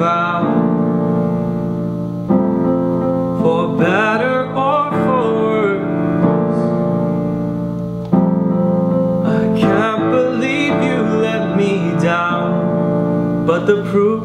about. For better or for worse I can't believe you let me down. But the proof